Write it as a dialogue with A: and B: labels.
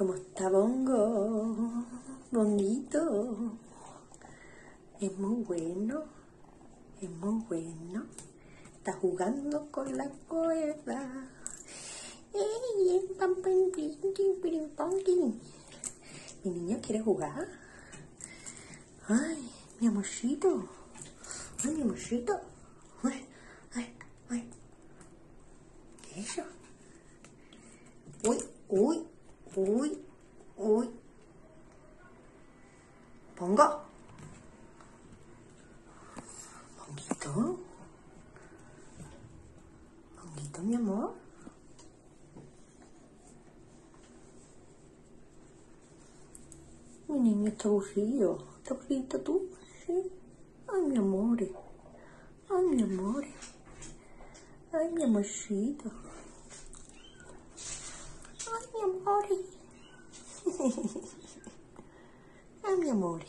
A: ¿Cómo está Bongo? Bonguito. Es muy bueno. Es muy bueno. Está jugando con la cuerda. ¡Ey! Mi niña quiere jugar. Ay, mi amorcito. Ay, mi amorcito. Ay, ay, ay. ¿Qué es eso? Uy, uy, 오이, 오이, 번거. 번기똥. 번기똥이 뭐? Menina, tá o rio, tá bonita do rio. Ai, minha amor. Ai, minha amor. Ai, minha mochila. i'm your Mori.